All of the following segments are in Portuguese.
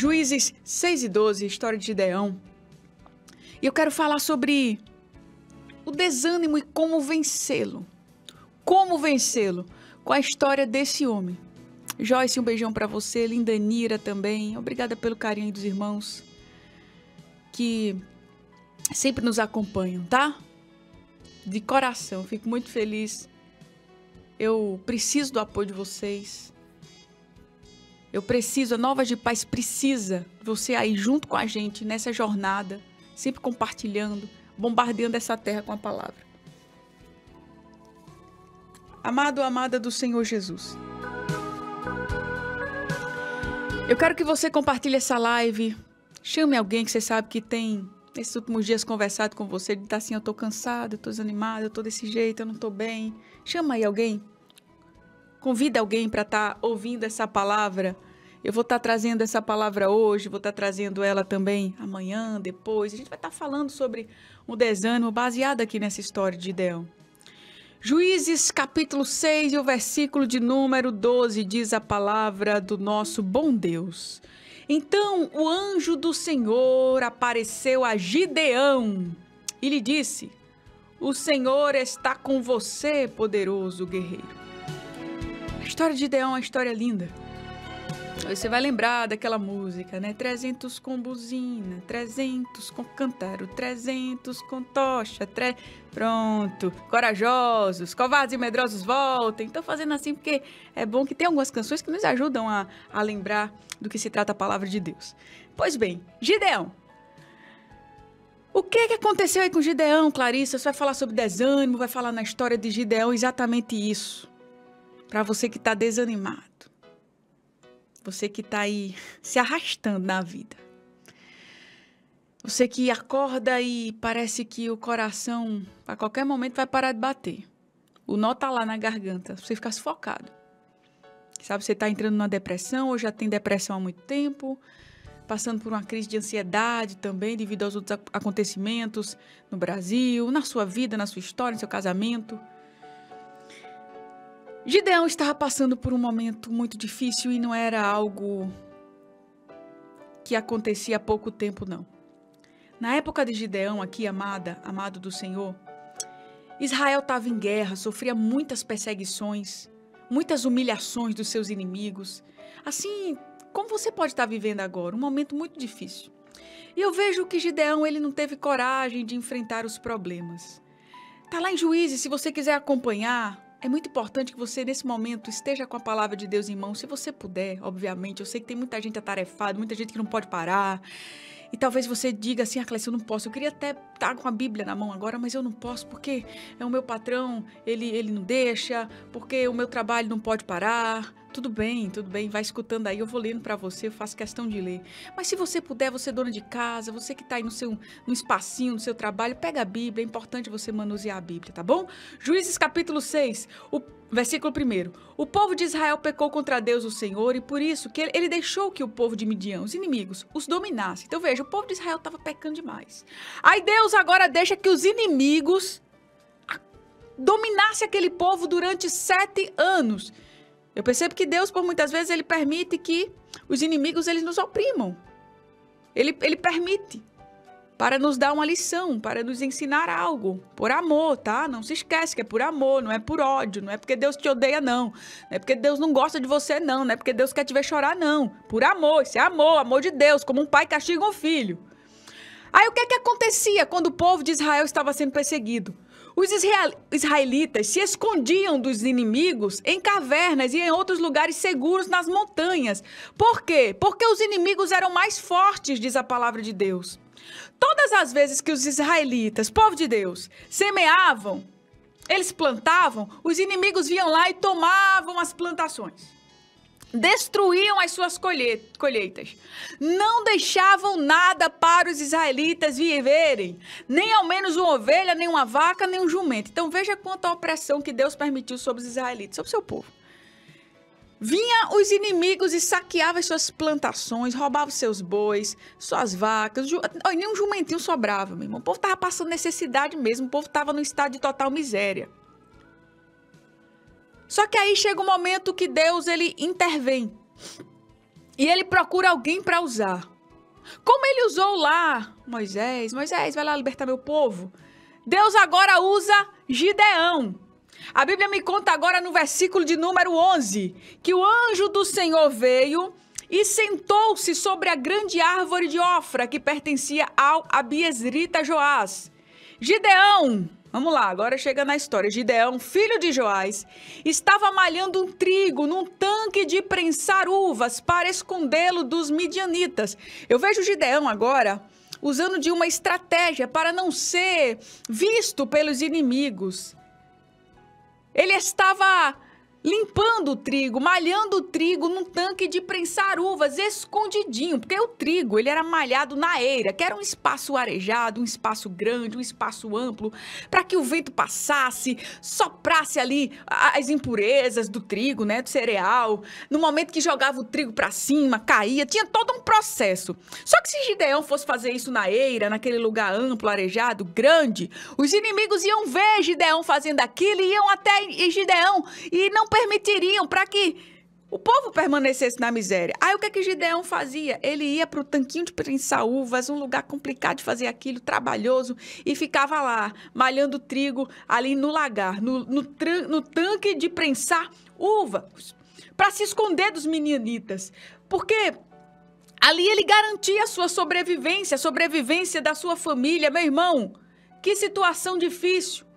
Juízes 6 e 12, história de Gideão. E eu quero falar sobre o desânimo e como vencê-lo. Como vencê-lo com a história desse homem. Joyce, um beijão para você, Linda Nira também. Obrigada pelo carinho dos irmãos que sempre nos acompanham, tá? De coração, fico muito feliz. Eu preciso do apoio de vocês. Eu preciso, a Nova de Paz precisa você aí junto com a gente nessa jornada, sempre compartilhando, bombardeando essa terra com a palavra. Amado, amada do Senhor Jesus. Eu quero que você compartilhe essa live. Chame alguém que você sabe que tem, nesses últimos dias, conversado com você. De estar assim: eu tô cansado, eu tô desanimado, eu tô desse jeito, eu não tô bem. Chama aí alguém. Convida alguém para estar tá ouvindo essa palavra. Eu vou estar tá trazendo essa palavra hoje, vou estar tá trazendo ela também amanhã, depois. A gente vai estar tá falando sobre um desânimo baseado aqui nessa história de Ideão. Juízes capítulo 6 e o versículo de número 12 diz a palavra do nosso bom Deus. Então o anjo do Senhor apareceu a Gideão e lhe disse: O Senhor está com você, poderoso guerreiro. História de Gideão é uma história linda. Você vai lembrar daquela música, né? 300 com buzina, 300 com cantaro, 300 com tocha, tre... pronto. Corajosos, covardes e medrosos voltem. Estou fazendo assim porque é bom que tem algumas canções que nos ajudam a, a lembrar do que se trata a palavra de Deus. Pois bem, Gideão. O que, que aconteceu aí com Gideão, Clarissa? Você vai falar sobre desânimo, vai falar na história de Gideão exatamente isso. Para você que está desanimado. Você que está aí se arrastando na vida. Você que acorda e parece que o coração a qualquer momento vai parar de bater. O nó tá lá na garganta, você fica sufocado. Sabe, você está entrando numa depressão ou já tem depressão há muito tempo, passando por uma crise de ansiedade também devido aos outros acontecimentos no Brasil, na sua vida, na sua história, no seu casamento. Gideão estava passando por um momento muito difícil e não era algo que acontecia há pouco tempo, não. Na época de Gideão, aqui, amada, amado do Senhor, Israel estava em guerra, sofria muitas perseguições, muitas humilhações dos seus inimigos. Assim, como você pode estar vivendo agora? Um momento muito difícil. E eu vejo que Gideão ele não teve coragem de enfrentar os problemas. Tá lá em Juízes, se você quiser acompanhar, é muito importante que você, nesse momento, esteja com a palavra de Deus em mão, se você puder, obviamente. Eu sei que tem muita gente atarefada, muita gente que não pode parar. E talvez você diga assim, ah, Clécia, eu não posso. Eu queria até estar com a Bíblia na mão agora, mas eu não posso porque é o meu patrão, ele, ele não deixa, porque o meu trabalho não pode parar. Tudo bem, tudo bem, vai escutando aí, eu vou lendo para você, eu faço questão de ler. Mas se você puder, você é dona de casa, você que está aí no seu no espacinho, no seu trabalho, pega a Bíblia, é importante você manusear a Bíblia, tá bom? Juízes capítulo 6, o versículo 1. O povo de Israel pecou contra Deus, o Senhor, e por isso que ele, deixou que o povo de Midian, os inimigos, os dominasse. Então veja, o povo de Israel estava pecando demais. Aí Deus agora deixa que os inimigos dominasse aquele povo durante sete anos. Eu percebo que Deus, por muitas vezes, ele permite que os inimigos eles nos oprimam. Ele, ele permite para nos dar uma lição, para nos ensinar algo, por amor, tá? Não se esquece que é por amor, não é por ódio, não é porque Deus te odeia, não. Não é porque Deus não gosta de você, não. Não é porque Deus quer te ver chorar, não. Por amor, isso é amor, amor de Deus, como um pai castiga um filho. Aí o que é que acontecia quando o povo de Israel estava sendo perseguido? Os israelitas se escondiam dos inimigos em cavernas e em outros lugares seguros nas montanhas. Por quê? Porque os inimigos eram mais fortes, diz a palavra de Deus. Todas as vezes que os israelitas, povo de Deus, semeavam, eles plantavam, os inimigos vinham lá e tomavam as plantações destruíam as suas colheitas. Não deixavam nada para os israelitas viverem, nem ao menos uma ovelha, nem uma vaca, nem um jumento. Então veja quanta opressão que Deus permitiu sobre os israelitas, sobre o seu povo. Vinha os inimigos e saqueava as suas plantações, roubava seus bois, suas vacas, ju... nem um jumentinho sobrava, meu irmão. O povo estava passando necessidade mesmo, o povo estava num estado de total miséria. Só que aí chega um momento que Deus ele intervém. E ele procura alguém para usar. Como ele usou lá Moisés, Moisés, vai lá libertar meu povo. Deus agora usa Gideão. A Bíblia me conta agora no versículo de número 11 que o anjo do Senhor veio e sentou-se sobre a grande árvore de Ofra que pertencia ao Abiesrita Joás. Gideão, vamos lá, agora chega na história. Gideão, filho de Joás, estava malhando um trigo num tanque de prensar uvas para escondê-lo dos midianitas. Eu vejo Gideão agora usando de uma estratégia para não ser visto pelos inimigos. Ele estava limpando o trigo, malhando o trigo num tanque de prensar uvas, escondidinho, porque o trigo ele era malhado na eira, que era um espaço arejado, um espaço grande, um espaço amplo, para que o vento passasse, soprasse ali as impurezas do trigo, né, do cereal. No momento que jogava o trigo para cima, caía, tinha todo um processo. Só que se Gideão fosse fazer isso na eira, naquele lugar amplo, arejado, grande, os inimigos iam ver Gideão fazendo aquilo, iam até Gideão e não permitiriam para que o povo permanecesse na miséria. Aí o que é que Gideão fazia? Ele ia para o tanquinho de prensar uvas, um lugar complicado de fazer aquilo, trabalhoso, e ficava lá, malhando trigo ali no lagar, no, no, no tanque de prensar uvas, para se esconder dos meninitas. Porque ali ele garantia a sua sobrevivência, a sobrevivência da sua família. Meu irmão, que situação difícil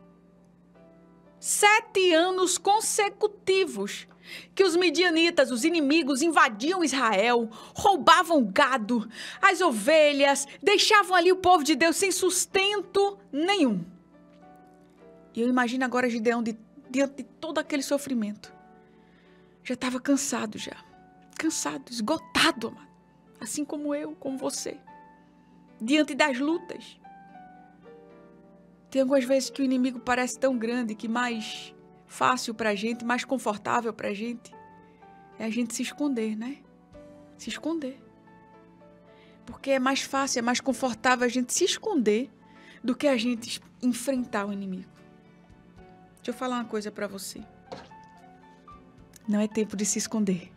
sete anos consecutivos que os midianitas, os inimigos, invadiam Israel, roubavam gado, as ovelhas, deixavam ali o povo de Deus sem sustento nenhum. E eu imagino agora Gideão de, diante de todo aquele sofrimento. Já estava cansado já. Cansado, esgotado, amado. Assim como eu, como você. Diante das lutas. Tem algumas vezes que o inimigo parece tão grande que mais fácil para a gente, mais confortável para a gente, é a gente se esconder, né? Se esconder. Porque é mais fácil, é mais confortável a gente se esconder do que a gente enfrentar o inimigo. Deixa eu falar uma coisa para você. Não é tempo de se esconder.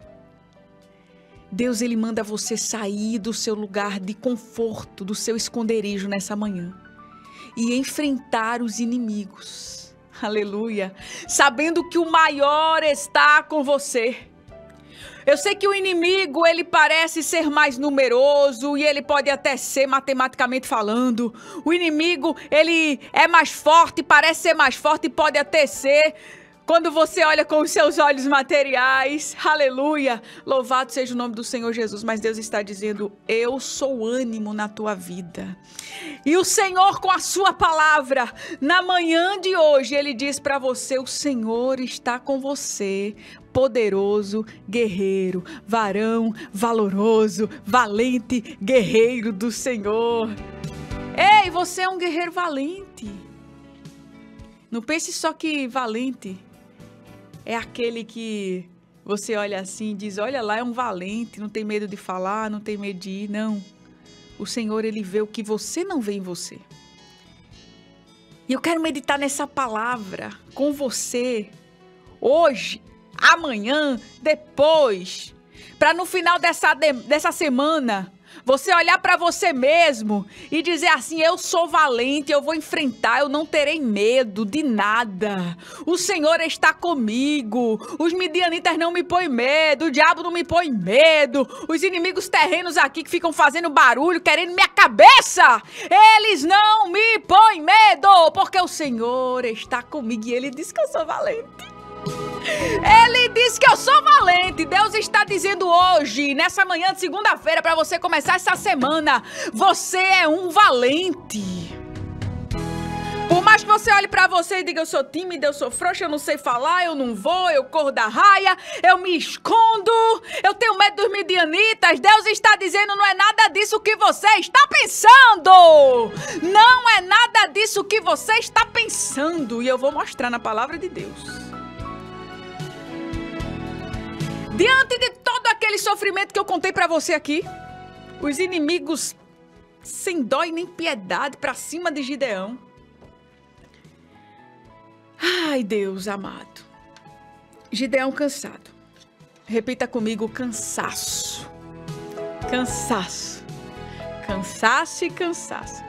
Deus ele manda você sair do seu lugar de conforto, do seu esconderijo nessa manhã e enfrentar os inimigos. Aleluia. Sabendo que o maior está com você. Eu sei que o inimigo, ele parece ser mais numeroso e ele pode até ser matematicamente falando. O inimigo, ele é mais forte, parece ser mais forte e pode até ser quando você olha com os seus olhos materiais, aleluia, louvado seja o nome do Senhor Jesus, mas Deus está dizendo: Eu sou ânimo na tua vida. E o Senhor, com a sua palavra, na manhã de hoje, ele diz para você: O Senhor está com você, poderoso guerreiro, varão valoroso, valente guerreiro do Senhor. Ei, você é um guerreiro valente. Não pense só que valente é aquele que você olha assim e diz: Olha lá, é um valente, não tem medo de falar, não tem medo de ir. Não. O Senhor, ele vê o que você não vê em você. E eu quero meditar nessa palavra com você hoje, amanhã, depois, para no final dessa, dessa semana você olhar para você mesmo e dizer assim: eu sou valente, eu vou enfrentar, eu não terei medo de nada. O Senhor está comigo. Os midianitas não me põem medo, o diabo não me põe medo. Os inimigos terrenos aqui que ficam fazendo barulho, querendo minha cabeça, eles não me põem medo, porque o Senhor está comigo e ele diz que eu sou valente. Ele diz que eu sou valente. Deus está dizendo hoje, nessa manhã de segunda-feira, para você começar essa semana, você é um valente. Por mais que você olhe para você e diga eu sou tímida, eu sou frouxa, eu não sei falar, eu não vou, eu corro da raia, eu me escondo, eu tenho medo dos midianitas. Deus está dizendo não é nada disso que você está pensando. Não é nada disso que você está pensando e eu vou mostrar na palavra de Deus. Diante de todo aquele sofrimento que eu contei para você aqui, os inimigos sem dó e nem piedade para cima de Gideão. Ai, Deus amado. Gideão cansado. Repita comigo: cansaço. Cansaço. Cansaço e cansaço.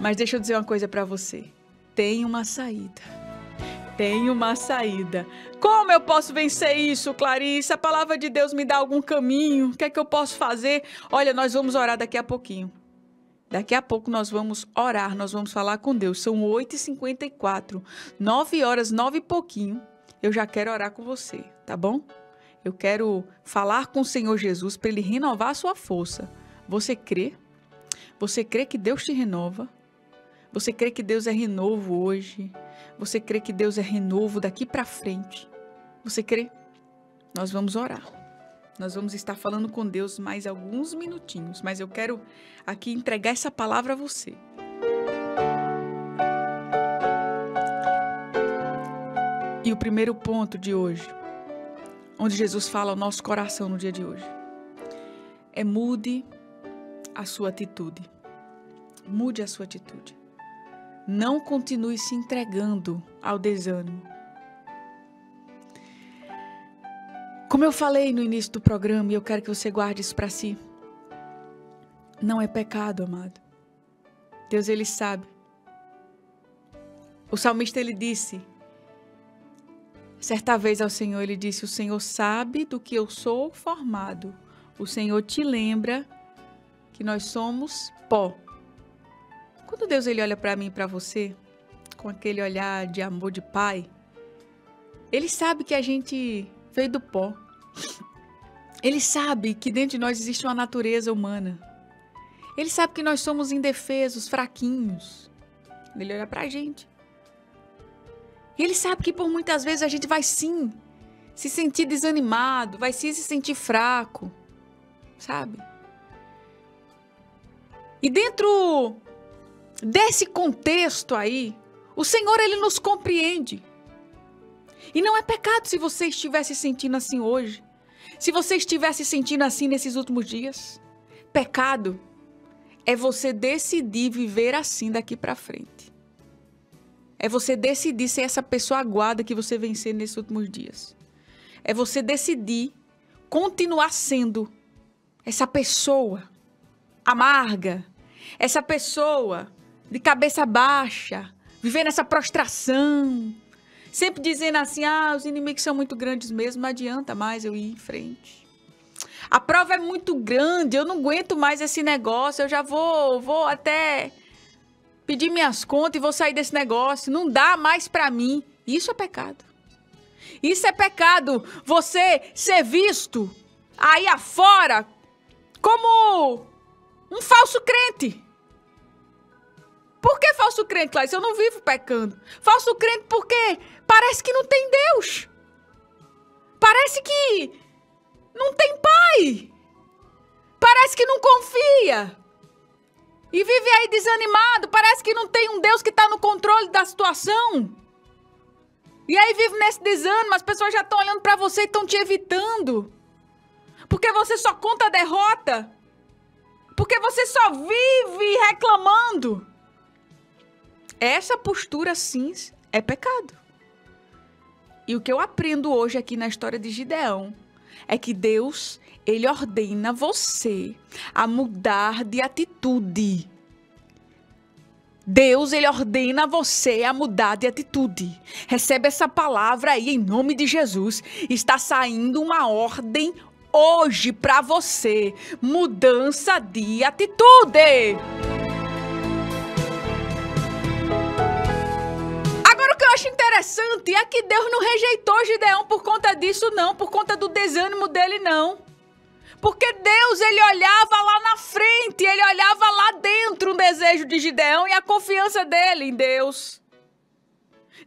Mas deixa eu dizer uma coisa para você. Tem uma saída. Tem uma saída. Como eu posso vencer isso, Clarice? A palavra de Deus me dá algum caminho? O que é que eu posso fazer? Olha, nós vamos orar daqui a pouquinho. Daqui a pouco nós vamos orar, nós vamos falar com Deus. São 8h54, 9 horas, 9 e pouquinho. Eu já quero orar com você, tá bom? Eu quero falar com o Senhor Jesus para ele renovar a sua força. Você crê? Você crê que Deus te renova? Você crê que Deus é renovo hoje? Você crê que Deus é renovo daqui para frente? Você crê? Nós vamos orar. Nós vamos estar falando com Deus mais alguns minutinhos, mas eu quero aqui entregar essa palavra a você. E o primeiro ponto de hoje onde Jesus fala ao nosso coração no dia de hoje. É mude a sua atitude. Mude a sua atitude. Não continue se entregando ao desânimo. Como eu falei no início do programa, e eu quero que você guarde isso para si. Não é pecado, amado. Deus ele sabe. O salmista ele disse: Certa vez ao Senhor ele disse: O Senhor sabe do que eu sou formado. O Senhor te lembra que nós somos pó. Quando Deus ele olha para mim e para você, com aquele olhar de amor de pai, ele sabe que a gente veio do pó. Ele sabe que dentro de nós existe uma natureza humana. Ele sabe que nós somos indefesos, fraquinhos. Ele olha para a gente. E ele sabe que por muitas vezes a gente vai sim se sentir desanimado, vai sim se sentir fraco, sabe? E dentro desse contexto aí, o Senhor ele nos compreende. E não é pecado se você estivesse sentindo assim hoje. Se você estivesse sentindo assim nesses últimos dias. Pecado é você decidir viver assim daqui para frente. É você decidir ser essa pessoa aguada que você vencer nesses últimos dias. É você decidir continuar sendo essa pessoa amarga, essa pessoa de cabeça baixa, vivendo essa prostração, sempre dizendo assim: ah, os inimigos são muito grandes mesmo, não adianta mais eu ir em frente. A prova é muito grande, eu não aguento mais esse negócio, eu já vou, vou até pedir minhas contas e vou sair desse negócio. Não dá mais para mim. Isso é pecado. Isso é pecado. Você ser visto aí afora como um falso crente. Por que falso crente, Clarice? Eu não vivo pecando. Falso crente porque parece que não tem Deus. Parece que não tem pai. Parece que não confia. E vive aí desanimado, parece que não tem um Deus que está no controle da situação. E aí vive nesse desânimo, as pessoas já estão olhando para você e estão te evitando. Porque você só conta a derrota. Porque você só vive reclamando. Essa postura, sim, é pecado. E o que eu aprendo hoje aqui na história de Gideão é que Deus, ele ordena você a mudar de atitude. Deus, ele ordena você a mudar de atitude. Recebe essa palavra aí em nome de Jesus. Está saindo uma ordem hoje para você. Mudança de atitude. Acho interessante é que Deus não rejeitou Gideão por conta disso, não, por conta do desânimo dele, não. Porque Deus, ele olhava lá na frente, ele olhava lá dentro o desejo de Gideão e a confiança dele em Deus.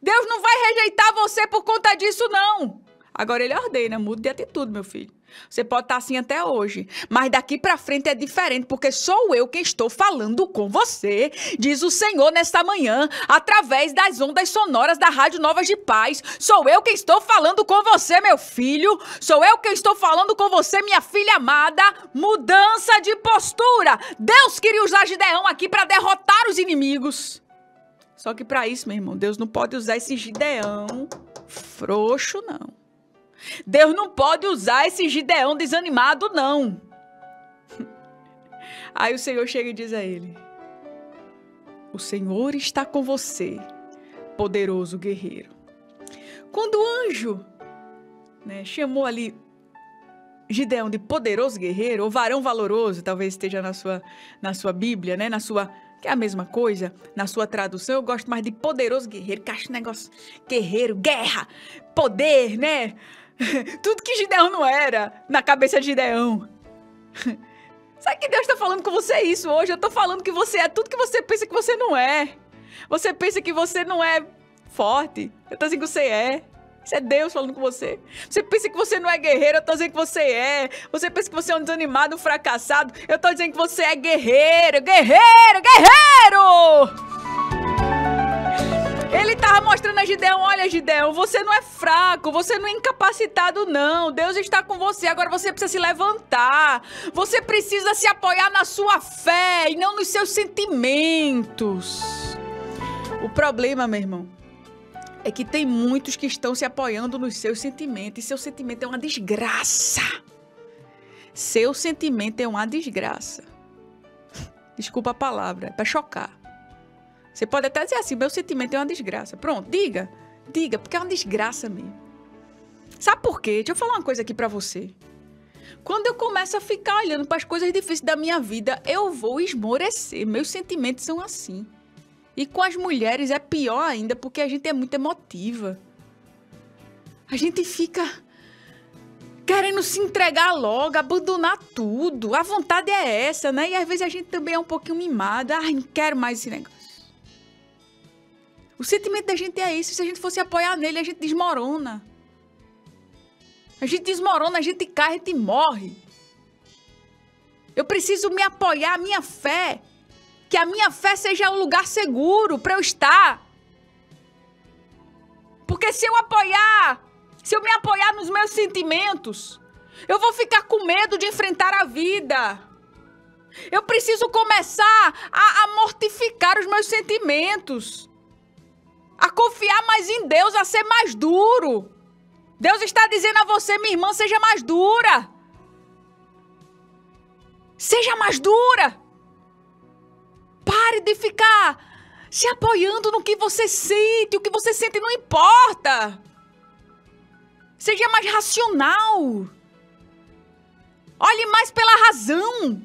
Deus não vai rejeitar você por conta disso, não. Agora ele ordena, mude de atitude, meu filho. Você pode estar assim até hoje, mas daqui para frente é diferente, porque sou eu quem estou falando com você, diz o Senhor nesta manhã, através das ondas sonoras da Rádio Novas de Paz. Sou eu quem estou falando com você, meu filho. Sou eu quem estou falando com você, minha filha amada. Mudança de postura. Deus queria usar Gideão aqui para derrotar os inimigos. Só que para isso, meu irmão, Deus não pode usar esse Gideão frouxo, não. Deus não pode usar esse Gideão desanimado, não. Aí o Senhor chega e diz a ele: O Senhor está com você, poderoso guerreiro. Quando o anjo né, chamou ali Gideão de poderoso guerreiro, ou varão valoroso, talvez esteja na sua, na sua Bíblia, né? Na sua. Que é a mesma coisa, na sua tradução, eu gosto mais de poderoso guerreiro, que acho negócio guerreiro, guerra, poder, né? Tudo que Gideão não era na cabeça de Gideão. Sabe que Deus está falando com você isso hoje? Eu estou falando que você é tudo que você pensa que você não é. Você pensa que você não é forte. Eu estou dizendo que você é. Isso é Deus falando com você. Você pensa que você não é guerreiro, eu tô dizendo que você é. Você pensa que você é um desanimado, um fracassado, eu tô dizendo que você é guerreiro, guerreiro, guerreiro! Ele tava mostrando a Gideão, olha Gideão, você não é fraco, você não é incapacitado não. Deus está com você, agora você precisa se levantar. Você precisa se apoiar na sua fé e não nos seus sentimentos. O problema, meu irmão, é que tem muitos que estão se apoiando nos seus sentimentos. E seu sentimento é uma desgraça. Seu sentimento é uma desgraça. Desculpa a palavra, é para chocar. Você pode até dizer assim: meu sentimento é uma desgraça. Pronto, diga. Diga, porque é uma desgraça mesmo. Sabe por quê? Deixa eu falar uma coisa aqui para você. Quando eu começo a ficar olhando para as coisas difíceis da minha vida, eu vou esmorecer. Meus sentimentos são assim. E com as mulheres é pior ainda, porque a gente é muito emotiva. A gente fica querendo se entregar logo, abandonar tudo. A vontade é essa, né? E às vezes a gente também é um pouquinho mimada. Ai, não quero mais esse negócio. O sentimento da gente é isso. Se a gente fosse apoiar nele, a gente desmorona. A gente desmorona, a gente cai, a gente morre. Eu preciso me apoiar, a minha fé que a minha fé seja um lugar seguro para eu estar. Porque se eu apoiar, se eu me apoiar nos meus sentimentos, eu vou ficar com medo de enfrentar a vida. Eu preciso começar a, a mortificar os meus sentimentos. A confiar mais em Deus, a ser mais duro. Deus está dizendo a você, minha irmã, seja mais dura. Seja mais dura. Pare de ficar se apoiando no que você sente. O que você sente não importa. Seja mais racional. Olhe mais pela razão.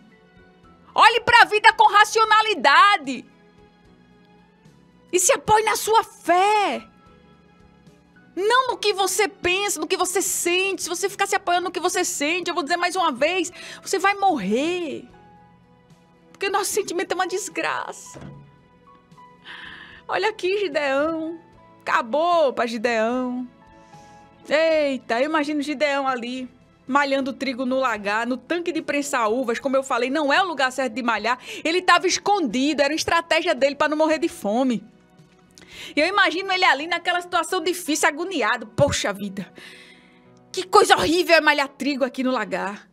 Olhe para a vida com racionalidade. E se apoie na sua fé. Não no que você pensa, no que você sente. Se você ficar se apoiando no que você sente, eu vou dizer mais uma vez, você vai morrer. Porque nosso sentimento é uma desgraça. Olha aqui, Gideão. Acabou para Gideão. Eita, eu imagino Gideão ali, malhando trigo no lagar, no tanque de prensar uvas, como eu falei, não é o lugar certo de malhar. Ele estava escondido, era uma estratégia dele para não morrer de fome. Eu imagino ele ali naquela situação difícil, agoniado. Poxa vida, que coisa horrível é malhar trigo aqui no lagar.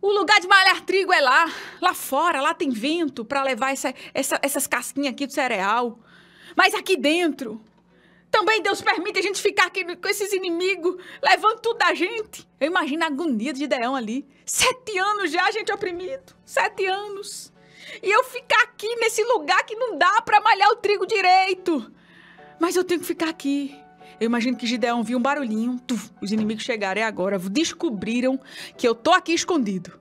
O lugar de malhar trigo é lá, lá fora, lá tem vento para levar essa, essa, essas casquinhas aqui do cereal. Mas aqui dentro, também Deus permite a gente ficar aqui com esses inimigos, levando tudo da gente. Eu imagino a agonia de Gideão ali. Sete anos já, gente oprimido. Sete anos. E eu ficar aqui nesse lugar que não dá para malhar o trigo direito. Mas eu tenho que ficar aqui. Eu imagino que Gideão viu um barulhinho, tuf, os inimigos chegaram, é agora, descobriram que eu tô aqui escondido.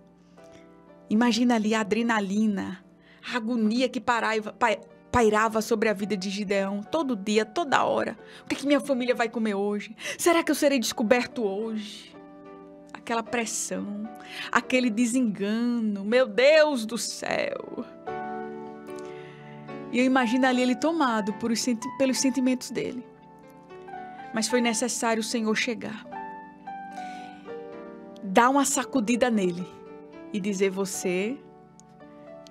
Imagina ali a adrenalina, a agonia que paraiva, pairava sobre a vida de Gideão, todo dia, toda hora. O que, é que minha família vai comer hoje? Será que eu serei descoberto hoje? Aquela pressão, aquele desengano, meu Deus do céu. E eu imagino ali ele tomado os, pelos sentimentos dele. Mas foi necessário o Senhor chegar, dar uma sacudida nele e dizer: Você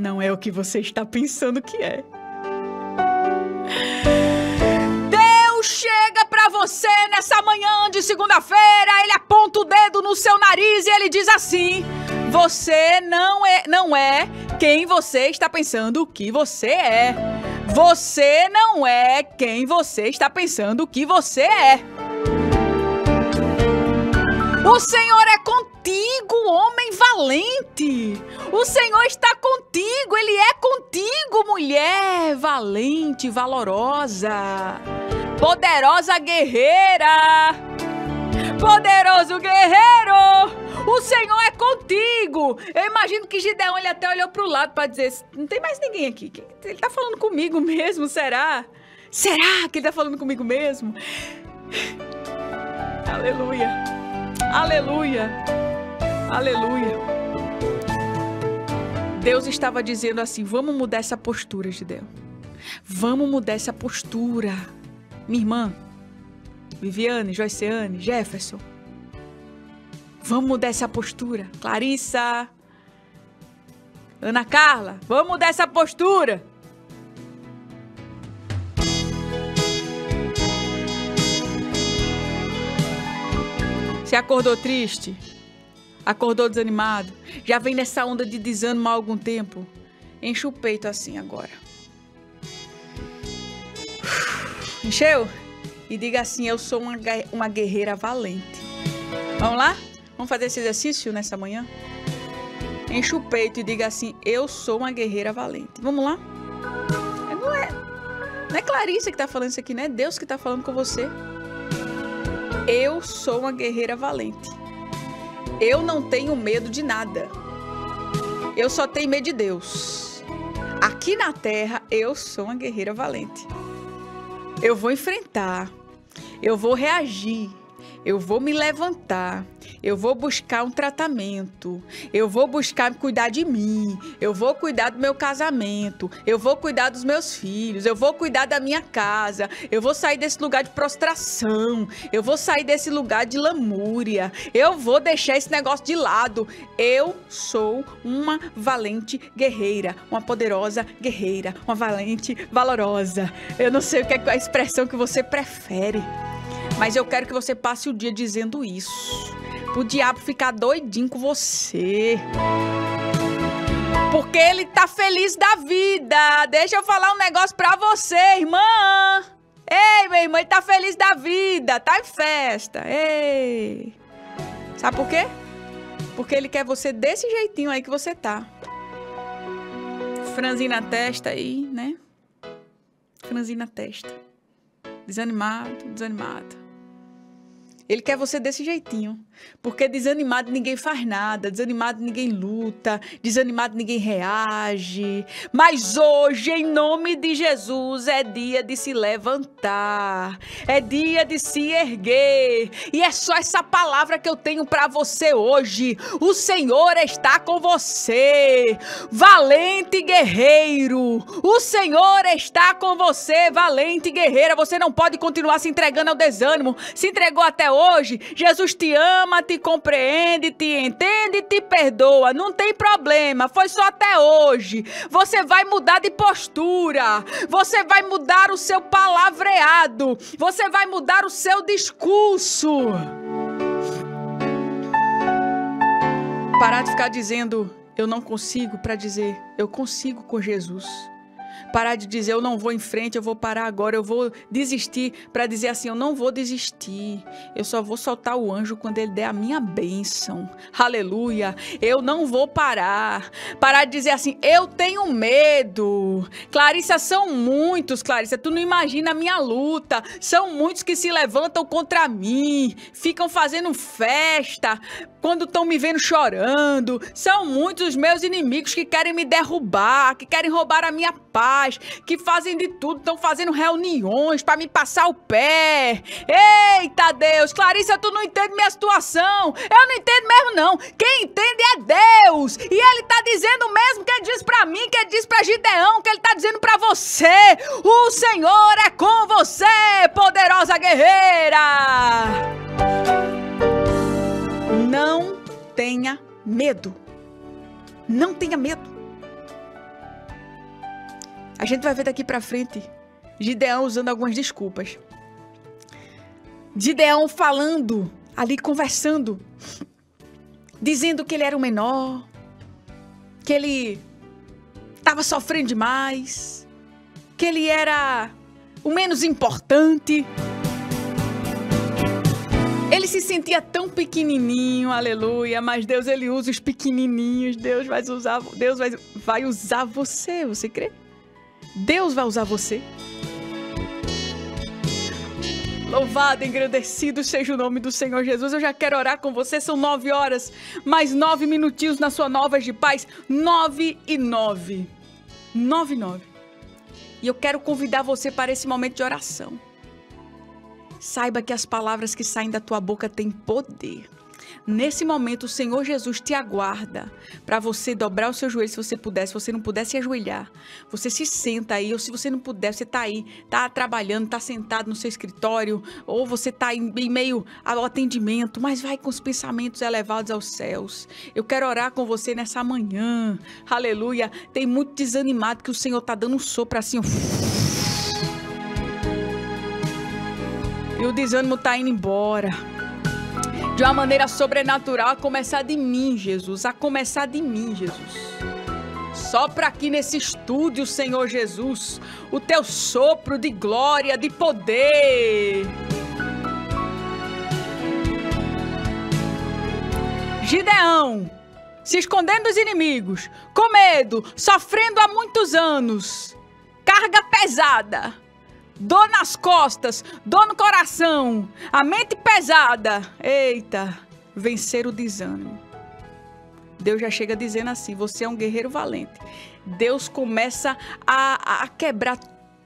não é o que você está pensando que é. Deus chega para você nessa manhã de segunda-feira, ele aponta o dedo no seu nariz e ele diz assim: Você não é, não é quem você está pensando que você é. Você não é quem você está pensando que você é. O Senhor é contigo homem valente. O Senhor está contigo, Ele é contigo, mulher valente, valorosa, poderosa guerreira, poderoso guerreiro. O Senhor é contigo. Eu imagino que Gideão ele até olhou para o lado para dizer: não tem mais ninguém aqui. Ele está falando comigo mesmo, será? Será que ele está falando comigo mesmo? Aleluia. Aleluia. Aleluia. Deus estava dizendo assim: vamos mudar essa postura, Gideão. Vamos mudar essa postura. Minha irmã, Viviane, Joyceane, Jefferson. Vamos mudar essa postura. Clarissa, Ana Carla, vamos mudar essa postura. Você acordou triste? Acordou desanimado? Já vem nessa onda de desânimo há algum tempo? Enche o peito assim agora. Encheu? E diga assim: Eu sou uma, uma guerreira valente. Vamos lá? Vamos fazer esse exercício nessa manhã? Enche o peito e diga assim: Eu sou uma guerreira valente. Vamos lá? Não é, não é Clarice que está falando isso aqui, não é Deus que está falando com você. Eu sou uma guerreira valente. Eu não tenho medo de nada. Eu só tenho medo de Deus. Aqui na terra, eu sou uma guerreira valente. Eu vou enfrentar. Eu vou reagir eu vou me levantar, eu vou buscar um tratamento, eu vou buscar cuidar de mim, eu vou cuidar do meu casamento, eu vou cuidar dos meus filhos, eu vou cuidar da minha casa, eu vou sair desse lugar de prostração, eu vou sair desse lugar de lamúria, eu vou deixar esse negócio de lado. Eu sou uma valente guerreira, uma poderosa guerreira, uma valente valorosa. Eu não sei o que é a expressão que você prefere. Mas eu quero que você passe o dia dizendo isso. O diabo ficar doidinho com você. Porque ele tá feliz da vida. Deixa eu falar um negócio pra você, irmã. Ei, meu irmão, ele tá feliz da vida. Tá em festa. Ei. Sabe por quê? Porque ele quer você desse jeitinho aí que você tá. Franzinho na testa aí, né? Franzinho na testa. Desanimado, desanimado. Ele quer você desse jeitinho. Porque desanimado ninguém faz nada, desanimado ninguém luta, desanimado ninguém reage. Mas hoje, em nome de Jesus, é dia de se levantar, é dia de se erguer. E é só essa palavra que eu tenho para você hoje. O Senhor está com você, valente guerreiro. O Senhor está com você, valente guerreira. Você não pode continuar se entregando ao desânimo. Se entregou até hoje. Jesus te ama te compreende, te entende te perdoa. Não tem problema, foi só até hoje. Você vai mudar de postura, você vai mudar o seu palavreado, você vai mudar o seu discurso. Parar de ficar dizendo eu não consigo para dizer eu consigo com Jesus. Parar de dizer eu não vou em frente, eu vou parar agora, eu vou desistir, para dizer assim, eu não vou desistir. Eu só vou soltar o anjo quando ele der a minha bênção. Aleluia. Eu não vou parar. Parar de dizer assim, eu tenho medo. Clarissa, são muitos, Clarissa, tu não imagina a minha luta. São muitos que se levantam contra mim, ficam fazendo festa quando estão me vendo chorando. São muitos os meus inimigos que querem me derrubar, que querem roubar a minha paz, que fazem de tudo, estão fazendo reuniões para me passar o pé. Eita Deus, Clarissa, tu não entende minha situação. Eu não entendo mesmo não. Quem entende é Deus. E ele tá dizendo mesmo que ele diz para mim, que ele diz para Gideão, que ele tá dizendo para você. O Senhor é com você, poderosa guerreira. Tenha medo. Não tenha medo. A gente vai ver daqui para frente Gideão usando algumas desculpas. Gideão falando, ali conversando, dizendo que ele era o menor, que ele estava sofrendo demais, que ele era o menos importante se sentia tão pequenininho, aleluia, mas Deus ele usa os pequenininhos. Deus vai usar, Deus vai, vai usar você, você crê? Deus vai usar você. Louvado, engrandecido seja o nome do Senhor Jesus. Eu já quero orar com você. São nove horas, mais nove minutinhos na sua Novas de Paz. Nove e nove. Nove e nove. E eu quero convidar você para esse momento de oração. Saiba que as palavras que saem da tua boca têm poder. Nesse momento, o Senhor Jesus te aguarda para você dobrar o seu joelho, se você puder. Se você não puder se ajoelhar, você se senta aí. Ou se você não puder, você está aí, está trabalhando, está sentado no seu escritório, ou você está em, em meio ao atendimento, mas vai com os pensamentos elevados aos céus. Eu quero orar com você nessa manhã. Aleluia. Tem muito desanimado que o Senhor está dando um sopro assim. O desânimo está indo embora de uma maneira sobrenatural, a começar de mim, Jesus, a começar de mim, Jesus. Sopra aqui nesse estúdio, Senhor Jesus, o teu sopro de glória, de poder. Gideão, se escondendo dos inimigos, com medo, sofrendo há muitos anos, carga pesada dor nas costas, dor no coração, a mente pesada. Eita, vencer o desânimo. Deus já chega dizendo assim: você é um guerreiro valente. Deus começa a, a quebrar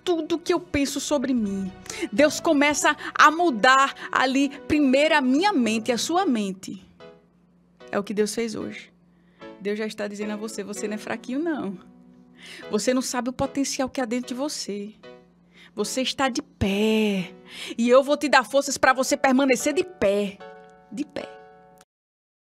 tudo que eu penso sobre mim. Deus começa a mudar ali, primeiro, a minha mente, a sua mente. É o que Deus fez hoje. Deus já está dizendo a você: você não é fraquinho, não. Você não sabe o potencial que há dentro de você. Você está de pé. E eu vou te dar forças para você permanecer de pé. De pé.